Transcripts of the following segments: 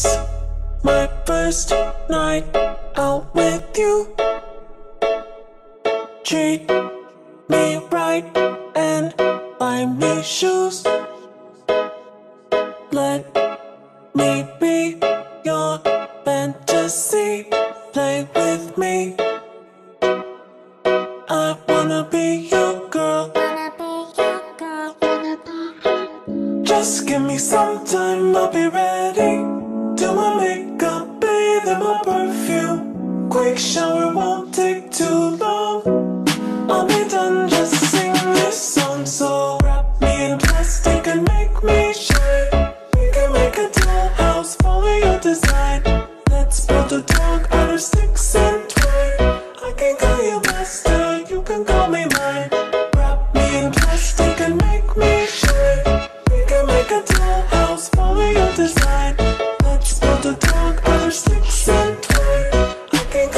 It's my first night out with you. Treat me right and buy me shoes. Let me be your fantasy. Play with me. I wanna be your girl. Just give me some time, I'll be ready. Quick shower won't take too long. I'll be done, just sing this song. So wrap me in plastic and make me shine. We can make a dollhouse, follow your design. Let's build a dog out of sticks and twine. I can call you master, you can call me mine. Wrap me in plastic and make me shine. We can make a dollhouse, follow your design. Did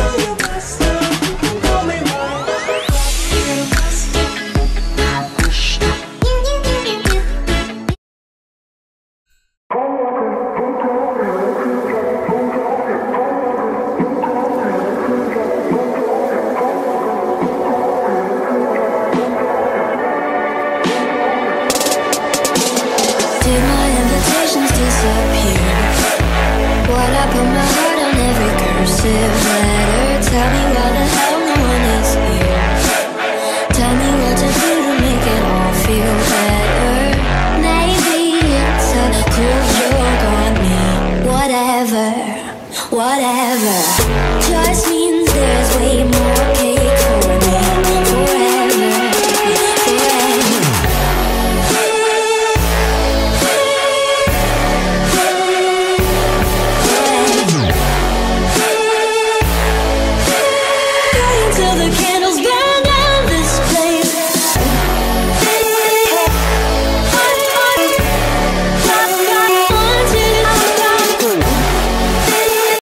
my invitations disappear? What I Tell me why the hell no one. Tell me what to do to make it all feel better. Maybe it's a joke on me. Whatever, whatever. Just means there's way more chaos.